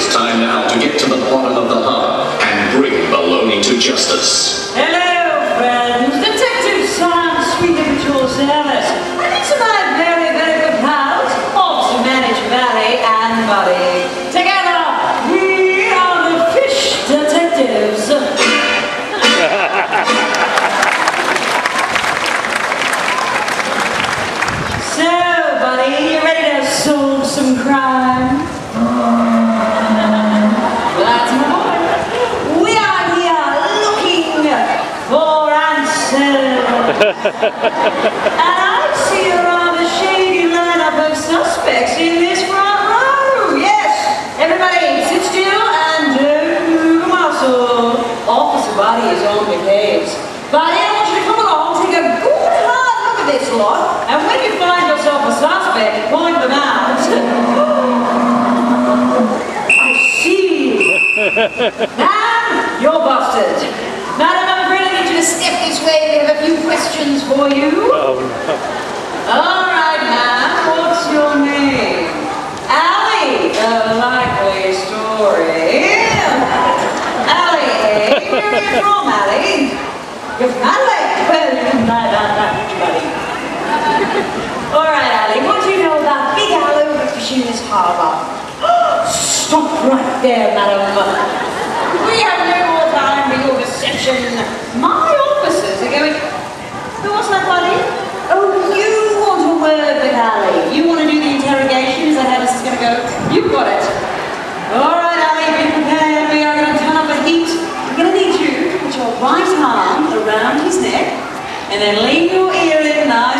It's time now to get to the bottom of the harm and bring Baloney to justice. Hello, friends. Detective Sam Sweden Jules Ellis. And it's my very, very good pals, Hobbs, Manage Valley, and Buddy. Together, we are the Fish Detectives. so, Buddy, you ready to solve some crime? And I see a rather shady lineup of suspects in this front row. Yes, everybody sit still and don't move a muscle. Officer Buddy is on the case. Buddy, I want you to come along, take a good hard look at this lot, and when you find yourself a suspect, point them out. I see. Ma'am, you're busted. Madam, I'm afraid I need you to step this way. We have a few questions for you. No. All right, ma'am. What's your name? Allie. A likely story. Allie, eh? Where are you from, Allie? You're from Adelaide. Well, you can lie down that buddy. All right, Allie. What do you know about Big Al overfishing this harbour? Stop right there, madam. We have no more time for your deception. My officers are going. Who was that, buddy? Oh, you want a word with Ali. You want to do the interrogation? Is that how this is going to go? You've got it. All right, Ali, be prepared. We are going to turn up the heat. Going to need you to put your right arm around his neck and then lean your ear in nice